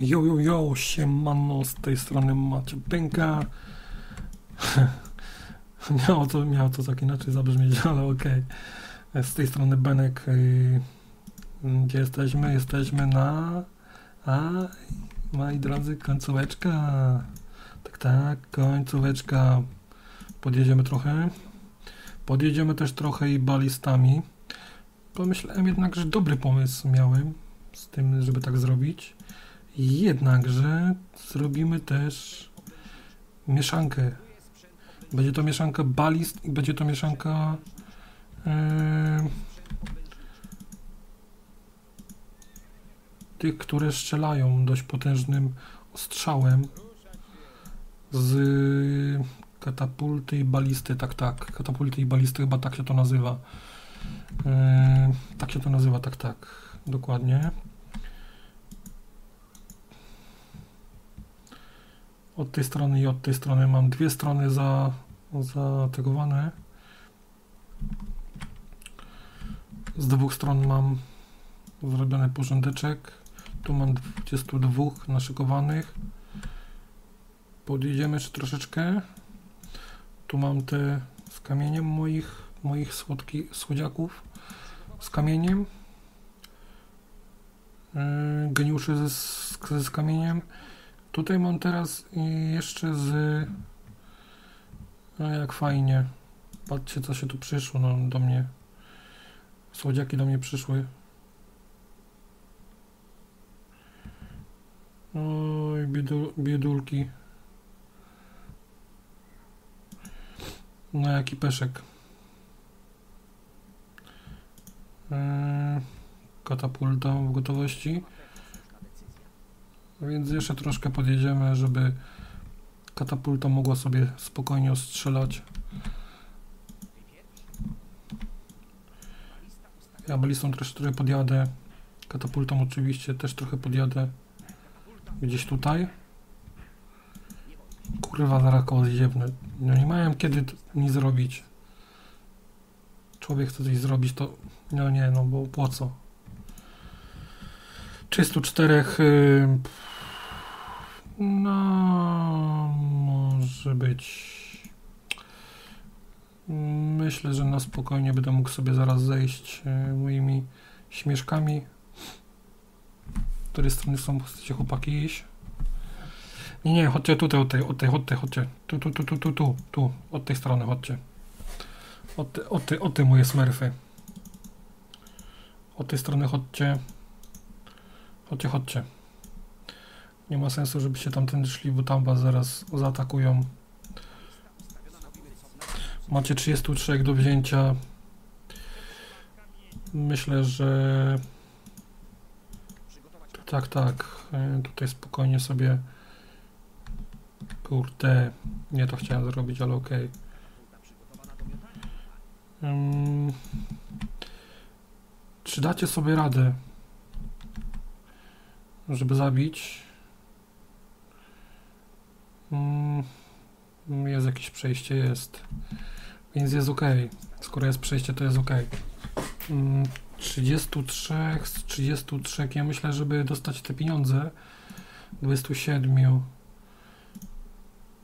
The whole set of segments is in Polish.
Jo, jo, jo, siemano, z tej strony macie Pęka. miało, to, miało to tak inaczej zabrzmieć, ale okej. Z tej strony Benek. y, Gdzie jesteśmy? Jesteśmy na... A, moi drodzy, końcóweczka. Tak, tak, końcóweczka. Podjedziemy trochę. Podjedziemy też trochę i balistami. Pomyślałem jednak, że dobry pomysł miałem z tym, żeby tak zrobić. Jednakże zrobimy też mieszankę. Będzie to mieszanka balist i będzie to mieszanka yy, tych, które strzelają dość potężnym ostrzałem z katapulty i balisty, tak, tak. Katapulty i balisty chyba tak się to nazywa. Yy, tak się to nazywa, tak, tak. Dokładnie. Od tej strony i od tej strony mam dwie strony za, zategowane. Z dwóch stron mam zrobiony porządeczek. Tu mam 22 naszykowanych. Podjedziemy jeszcze troszeczkę. Tu mam te z kamieniem moich, moich słodki, słodziaków. Z kamieniem. Yy, geniuszy z, z kamieniem. Tutaj mam teraz jeszcze z... No jak fajnie. Patrzcie co się tu przyszło no, do mnie. Słodziaki do mnie przyszły. Oj, biedu, biedulki. No jaki peszek. Yy, katapulta w gotowości. Więc jeszcze troszkę podjedziemy, żeby katapulta mogła sobie spokojnie ostrzelać. Ja balistą też trochę podjadę. Katapultą oczywiście też trochę podjadę. Gdzieś tutaj. Kurwa, zaraz koło zjebnę. No nie mają kiedy nic zrobić. Człowiek chce coś zrobić, to... No nie, no bo po co? 304 y, no może być. Myślę, że na spokojnie będę mógł sobie zaraz zejść y, moimi śmieszkami. Z której strony są chcecie chłopaki iść? Nie, nie, chodźcie tutaj, od tej, od tej, od tej, chodźcie. Tu, tu, tu, tu, tu, tu, tu, od tej strony chodźcie. Od, te, od, te, od te moje smerfy. Od tej strony chodźcie. Chodźcie, chodźcie. Nie ma sensu, żebyście tamtędy szli, bo tam was zaraz zaatakują. Macie 33 do wzięcia. Myślę, że... Tak, tak. E, Tutaj spokojnie sobie... Kurde, nie to chciałem zrobić, ale okej. Ym, Czy dacie sobie radę? żeby zabić. Mm, Jest jakieś przejście, jest. Więc jest ok. Skoro jest przejście, to jest ok. Mm, 33 z 33 ja myślę, żeby dostać te pieniądze. 27.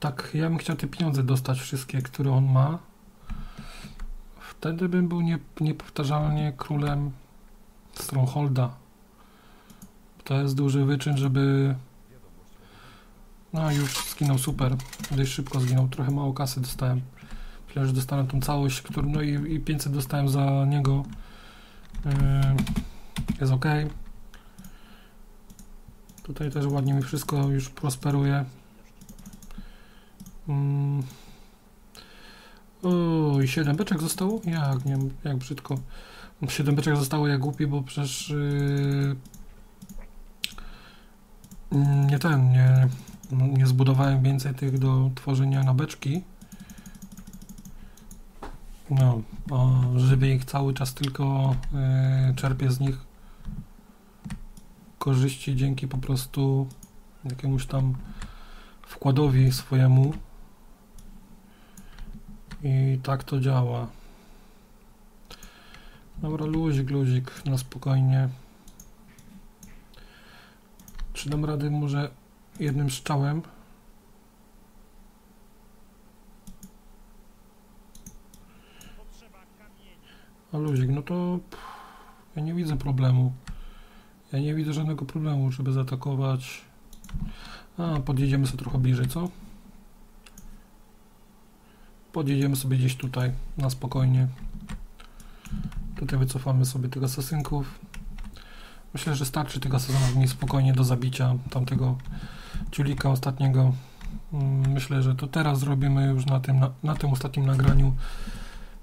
Tak, ja bym chciał te pieniądze dostać wszystkie, które on ma. Wtedy bym był nie, niepowtarzalnie królem Strongholda. To jest duży wyczyn, żeby... No już zginął super. Dość szybko zginął. Trochę mało kasy dostałem. Myślałem, że dostanę tą całość, którą... No i, i 500 dostałem za niego. Yy, jest ok. Tutaj też ładnie mi wszystko już prosperuje. Mm. O, i 7 beczek zostało? Jak, nie jak brzydko. 7 beczek zostało jak głupi, bo przecież... Yy, Mm, Nie ten, nie, nie zbudowałem więcej tych do tworzenia na beczki. No, a żywię ich cały czas tylko y, czerpię z nich korzyści dzięki po prostu jakiemuś tam wkładowi swojemu. I tak to działa. Dobra, luzik, luzik, na spokojnie. Czy dam radę może jednym strzałem? A luzik, no to pff, ja nie widzę problemu. Ja nie widzę żadnego problemu, żeby zaatakować. A, podjedziemy sobie trochę bliżej, co? Podjedziemy sobie gdzieś tutaj, na spokojnie. Tutaj wycofamy sobie tych asasynków. Myślę, że starczy tych asasynów niespokojnie do zabicia tamtego ciulika ostatniego. Mm, Myślę, że to teraz zrobimy już na tym, na, na tym ostatnim nagraniu.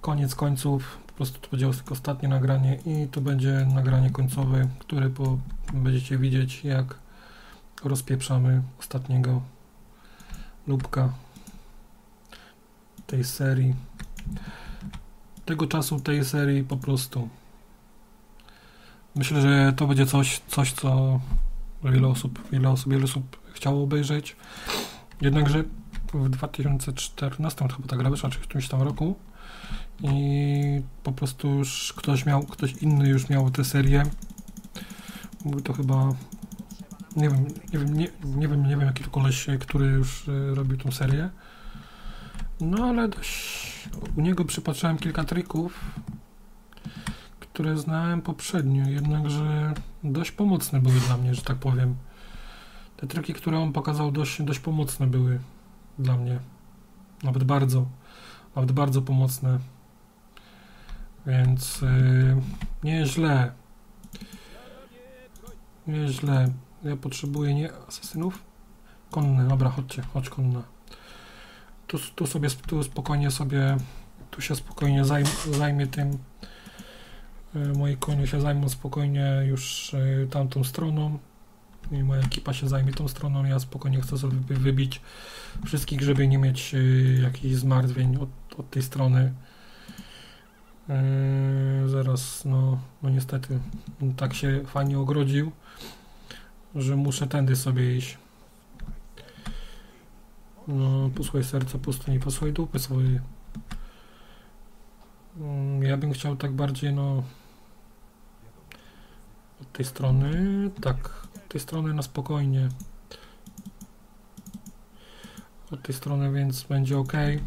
Koniec końców. Po prostu to będzie ostatnie nagranie i to będzie nagranie końcowe, które po, będziecie widzieć jak rozpieprzamy ostatniego lubka tej serii. Tego czasu tej serii po prostu. Myślę, że to będzie coś, coś co wiele osób, wiele osób, wiele osób chciało obejrzeć. Jednakże w 2014 chyba ta gra wyszła, czy w którymś tam roku i po prostu już ktoś miał, ktoś inny już miał tę serię. Był to chyba nie wiem, nie wiem, nie, nie wiem, nie wiem jaki to koleś, który już y, robił tą serię. No ale dość, u niego przypatrzałem kilka trików, które znałem poprzednio, jednakże dość pomocne były dla mnie, że tak powiem. Te triki, które on pokazał, dość, dość pomocne były dla mnie. Nawet bardzo, nawet bardzo pomocne. Więc yy, nieźle. Nieźle. Ja potrzebuję nie asasynów? Konne, dobra, chodźcie, chodź konna. Tu, tu sobie, tu spokojnie sobie, tu się spokojnie zajm, zajmie tym. Yy, moi konie się zajmą spokojnie już yy, tamtą stroną. I moja ekipa się zajmie tą stroną. Ja spokojnie chcę sobie wy- wybić wszystkich, żeby nie mieć yy, jakichś zmartwień od, od tej strony. Yy, zaraz, no, no niestety, tak się fajnie ogrodził, że muszę tędy sobie iść. No, posłuchaj serca puste, nie posłuchaj dupy swojej. Mm, Ja bym chciał tak bardziej, no, tej strony, tak, tej strony na spokojnie. Od tej strony, więc będzie ok. E,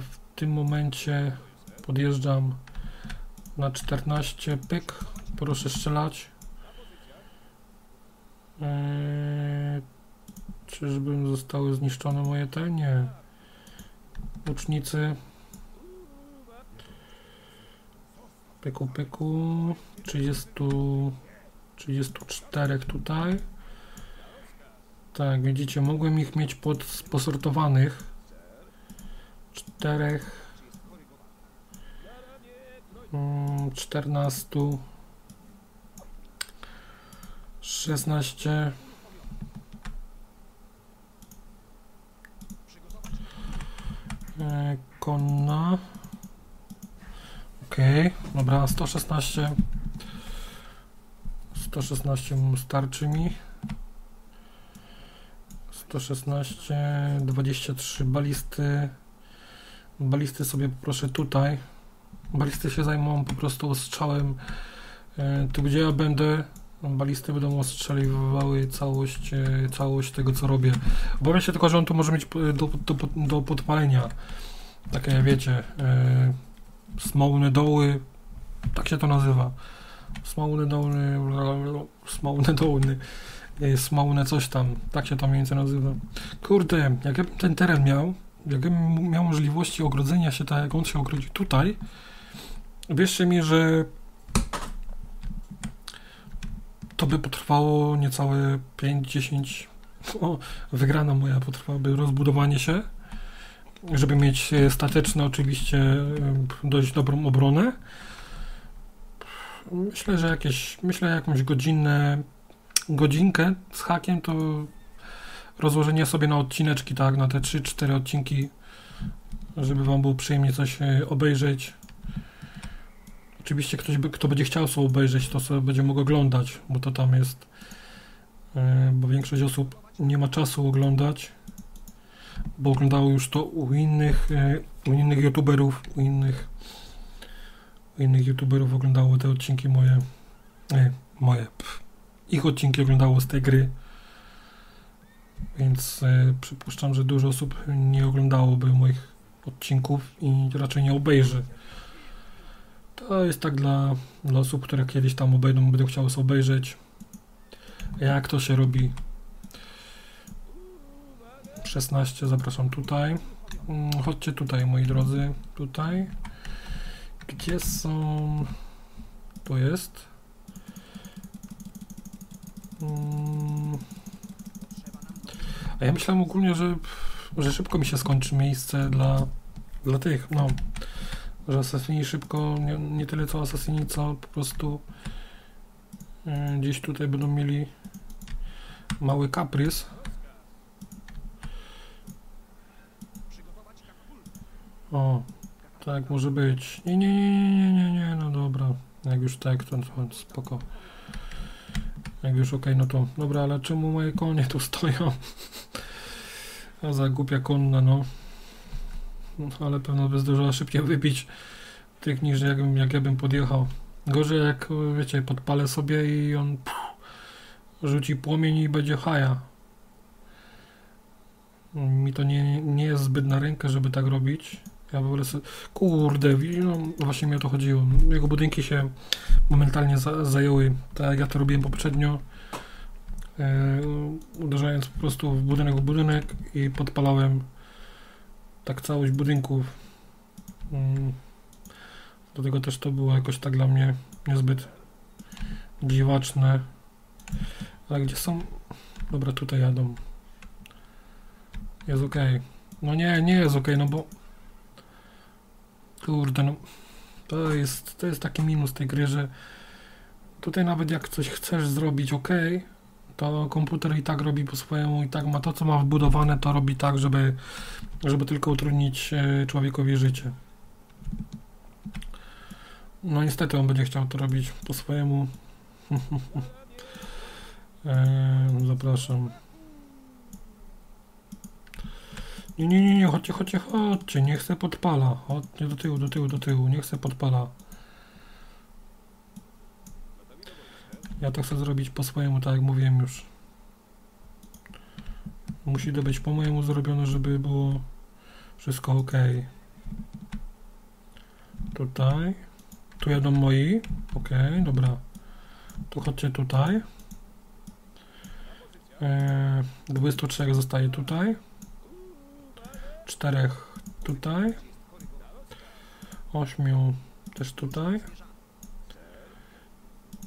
W tym momencie podjeżdżam na 14, pyk, proszę strzelać. Eee, czyżby zostały zniszczone moje te? Nie. Łucznicy. Pyku, pyku. 30, 34 tutaj. Tak, widzicie, mogłem ich mieć pod, posortowanych. Czterech. Mm, 14 16 E, Konna Ok, dobra, 116 116 starczy mi. 116 23 balisty. Balisty sobie poproszę tutaj. Balisty się zajmą po prostu ostrzałem e, tu gdzie ja będę. Balisty będą ostrzeliwały całość, e, całość tego co robię. Obawiam się tylko, że on tu może mieć e, do, do, do podpalenia. Takie wiecie smołne doły tak się to nazywa smołny dolny smołny dolny e, smołne coś tam tak się to mniej więcej nazywa kurde jak ja bym ten teren miał jakbym miał możliwości ogrodzenia się tak jak on się ogrodził tutaj Wierzcie mi, że to by potrwało niecałe 5-10. O, wygrana moja potrwałaby rozbudowanie się, żeby mieć e, stateczne oczywiście e, dość dobrą obronę. Myślę, że jakieś, myślę jakąś godzinę, godzinkę z hakiem to rozłożenie sobie na odcineczki, tak, na te 3-4 odcinki, żeby wam było przyjemnie coś e, obejrzeć. Oczywiście ktoś, kto będzie chciał sobie obejrzeć, to sobie będzie mógł oglądać, bo to tam jest, yy, bo większość osób nie ma czasu oglądać, bo oglądało już to u innych, yy, u innych youtuberów, u innych, innych youtuberów oglądało te odcinki moje, yy, moje, pff, ich odcinki oglądało z tej gry. Więc e, przypuszczam, że dużo osób nie oglądałoby moich odcinków i raczej nie obejrzy. To jest tak dla, dla osób, które kiedyś tam obejdą, będą chciały sobie obejrzeć, jak to się robi. 16, zapraszam tutaj. Mm, Chodźcie tutaj, moi drodzy, tutaj. Gdzie są... Tu jest. Mm. A ja myślałem ogólnie, że, że szybko mi się skończy miejsce dla, dla tych, no. Że asasyni szybko, nie, nie tyle co asasyni, co po prostu y, gdzieś tutaj będą mieli mały kaprys. O, tak może być. Nie, nie, nie, nie, nie, nie, no dobra. Jak już tak, to, to spoko. Jak już okej, no to dobra, ale czemu moje konie tu stoją? A za głupia konna, no. No, Ale pewno by zdążyła szybciej wybić tych niż jakbym, jak ja bym podjechał. Gorzej jak, wiecie, podpalę sobie i on pff, rzuci płomień i będzie haja. Mi to nie, nie jest zbyt na rękę, żeby tak robić. Ja w ogóle sobie... Kurde, no właśnie mi o to chodziło. Jego budynki się momentalnie za, zajęły, tak jak ja to robiłem poprzednio. E, uderzając po prostu w budynek w budynek i podpalałem tak całość budynków. Mm. Dlatego też to było jakoś tak dla mnie niezbyt dziwaczne. Ale gdzie są... Dobra, tutaj jadą. Jest ok. No nie, nie jest ok, no bo... Kurde, no... To jest, to jest taki minus tej gry, że tutaj nawet jak coś chcesz zrobić ok, to komputer i tak robi po swojemu i tak ma to, co ma wbudowane, to robi tak, żeby, żeby tylko utrudnić e, człowiekowi życie. No niestety on będzie chciał to robić po swojemu. e, zapraszam. Nie, nie, nie, nie, chodźcie, chodźcie, chodźcie, nie chcę podpala. Chodźcie do tyłu, do tyłu, do tyłu, nie chcę podpala. Ja to chcę zrobić po swojemu, tak jak mówiłem już. Musi to być po mojemu zrobione, żeby było wszystko ok. Tutaj. Tu jadą moi. Ok, dobra. Tu chodźcie tutaj. Eee, 23 zostaje tutaj. Czterech tutaj. Ośmiu też tutaj.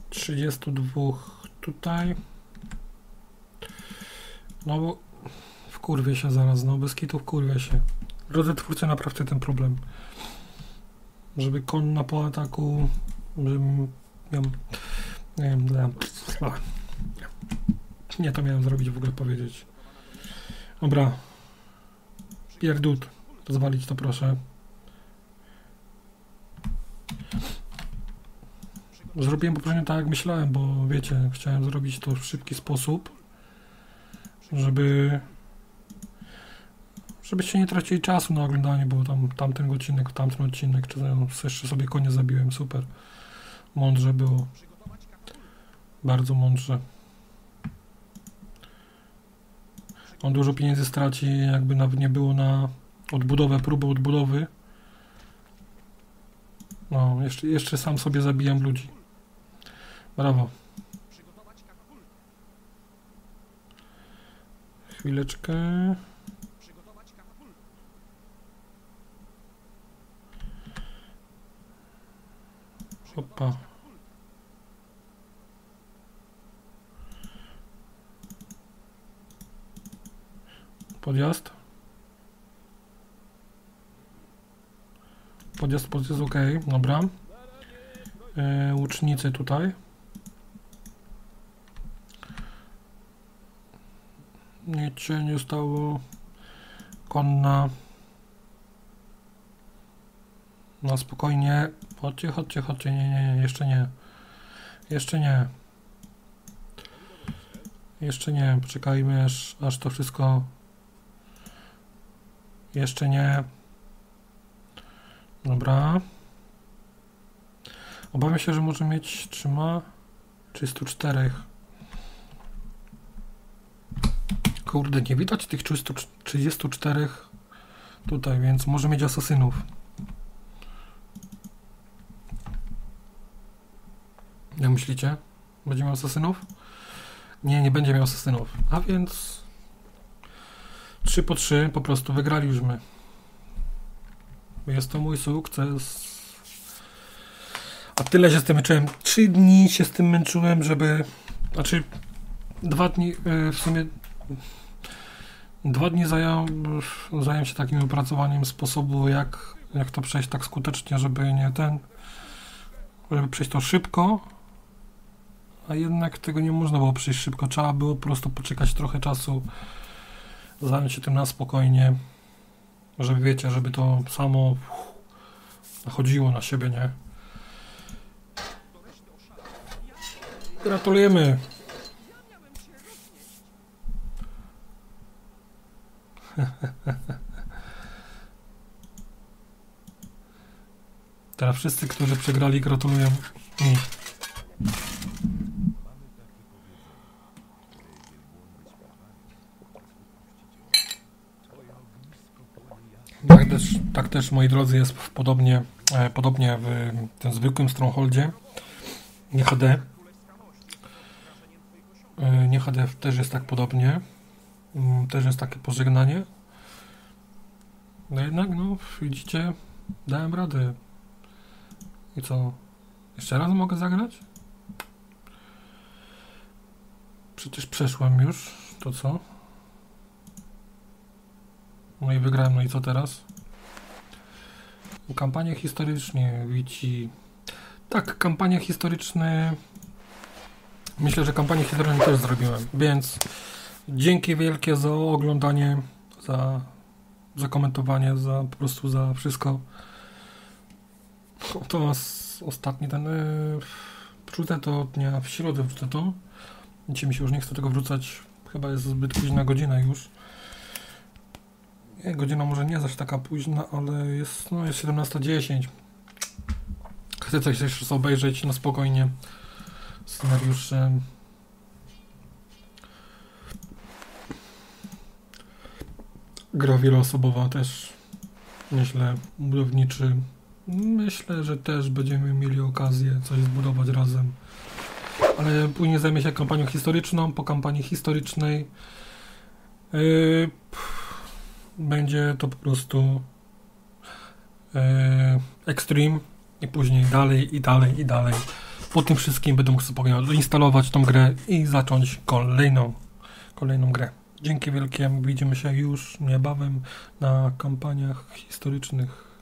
32 tutaj. No bo wkurwię się zaraz, no bez kitu wkurwię się. Drodzy twórcy, naprawdę ten problem. Żeby konna po ataku, żebym miał, nie wiem, dla... Nie to miałem zrobić w ogóle powiedzieć. Dobra. Pierdut. Zwalić to proszę. Zrobiłem poprzednio tak jak myślałem, bo wiecie, chciałem zrobić to w szybki sposób, żeby żebyście nie tracili czasu na oglądanie, bo tam tamten odcinek, tamten odcinek, czy jeszcze sobie konie zabiłem, super. Mądrze było. Bardzo mądrze. On dużo pieniędzy straci, jakby nawet nie było na odbudowę, próbę odbudowy. No, jeszcze, jeszcze sam sobie zabijam ludzi. Brawo. Chwileczkę. Opa. Podjazd. Podjazd, podjazd, ok, dobra. E, łucznicy tutaj. Nic się nie stało. Konna. No spokojnie. Chodźcie, chodźcie, chodźcie. Nie, nie, nie, jeszcze nie. Jeszcze nie. Jeszcze nie. Poczekajmy, aż, aż to wszystko. Jeszcze nie. Dobra. Obawiam się, że może mieć trzyma 304. Kurde, nie widać tych 334 tutaj, więc może mieć asasynów. Jak myślicie? Będzie miał asasynów? Nie, nie będzie miał asasynów. A więc 3 po 3 po prostu wygraliśmy. Jest to mój sukces. A tyle się z tym męczyłem. 3 dni się z tym męczyłem, żeby. Znaczy, dwa dni e, w sumie. Dwa dni zająłem, zająłem się takim opracowaniem sposobu, jak, jak to przejść tak skutecznie, żeby nie ten. Żeby przejść to szybko, a jednak tego nie można było przejść szybko. Trzeba było po prostu poczekać trochę czasu, zająć się tym na spokojnie, żeby wiecie, żeby to samo chodziło na siebie, nie? Gratulujemy! Teraz wszyscy, którzy przegrali, gratulują mi. Tak też, moi drodzy, jest podobnie, e, podobnie w tym zwykłym Strongholdzie. Nie HD. E, nie HD też jest tak podobnie. Mm, Też jest takie pożegnanie. No jednak, no, widzicie, dałem radę. I co? Jeszcze raz mogę zagrać? Przecież przeszłem już. To co? No i wygrałem, no i co teraz? Kampanie historyczne, wici. Tak, kampanie historyczne. Myślę, że kampanię historyczną też zrobiłem, więc dzięki wielkie za oglądanie, za, za komentowanie, za po prostu za wszystko. To ostatni ten. Yy, wrzucę to dnia w środę, wrzucę to. Dzisiaj mi się już nie chce tego wrzucać. Chyba jest zbyt późna godzina już. Godzina może nie zaś taka późna, ale jest, no, jest 17.10. Chcę coś jeszcze obejrzeć na spokojnie. Scenariusze. Gra wieloosobowa też nieźle. Budowniczy. Myślę, że też będziemy mieli okazję coś zbudować razem. Ale później zajmę się kampanią historyczną. Po kampanii historycznej yy, będzie to po prostu e, Extreme i później dalej i dalej i dalej. Po tym wszystkim będę mógł sobie instalować tą grę i zacząć kolejną, kolejną grę. Dzięki wielkie, widzimy się już niebawem na kampaniach historycznych